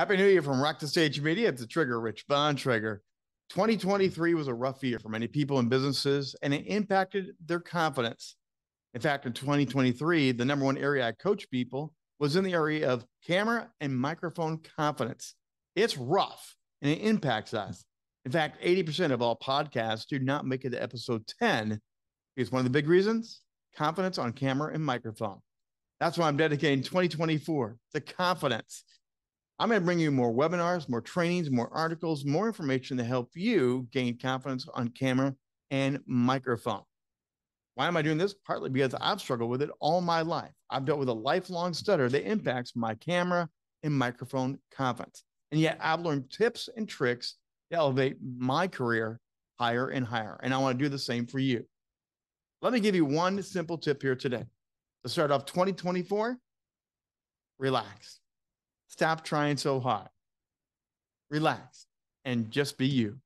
Happy New Year from Rock the Stage Media. It's the Trigger, Rich Bontrager. 2023 was a rough year for many people and businesses, and it impacted their confidence. In fact, in 2023, the number one area I coach people was in the area of camera and microphone confidence. It's rough and it impacts us. In fact, 80% of all podcasts do not make it to episode 10 because one of the big reasons confidence on camera and microphone. That's why I'm dedicating 2024 to confidence. I'm going to bring you more webinars, more trainings, more articles, more information to help you gain confidence on camera and microphone. Why am I doing this? Partly because I've struggled with it all my life. I've dealt with a lifelong stutter that impacts my camera and microphone confidence. And yet I've learned tips and tricks to elevate my career higher and higher. And I want to do the same for you. Let me give you one simple tip here today. To start off 2024, relax. Stop trying so hard. Relax and just be you.